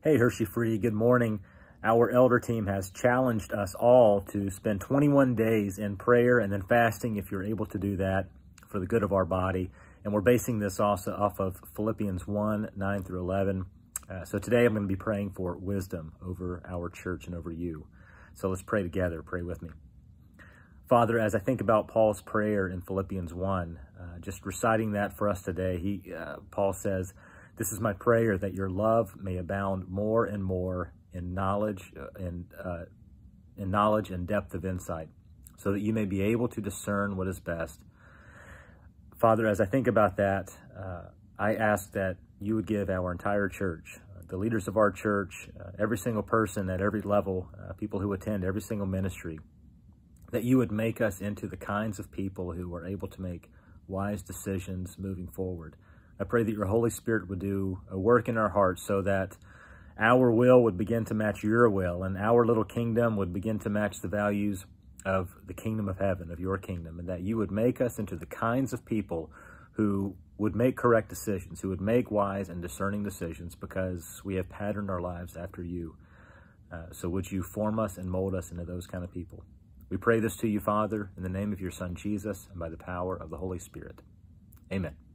Hey, Hershey Free, good morning. Our elder team has challenged us all to spend 21 days in prayer and then fasting if you're able to do that for the good of our body. And we're basing this also off of Philippians 1, 9 through 11. Uh, so today I'm going to be praying for wisdom over our church and over you. So let's pray together. Pray with me. Father, as I think about Paul's prayer in Philippians 1, uh, just reciting that for us today, he uh, Paul says, This is my prayer that your love may abound more and more in knowledge and uh, uh, in knowledge and depth of insight, so that you may be able to discern what is best. Father, as I think about that, uh, I ask that you would give our entire church, the leaders of our church, uh, every single person at every level, uh, people who attend every single ministry, that you would make us into the kinds of people who are able to make wise decisions moving forward. I pray that your Holy Spirit would do a work in our hearts so that our will would begin to match your will and our little kingdom would begin to match the values of the kingdom of heaven, of your kingdom, and that you would make us into the kinds of people who would make correct decisions, who would make wise and discerning decisions because we have patterned our lives after you. Uh, so would you form us and mold us into those kind of people? We pray this to you, Father, in the name of your Son, Jesus, and by the power of the Holy Spirit. Amen.